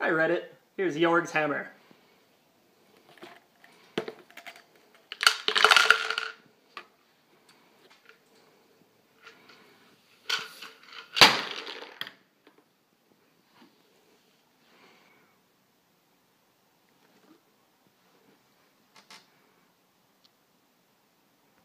I read it. here's Jorg's hammer.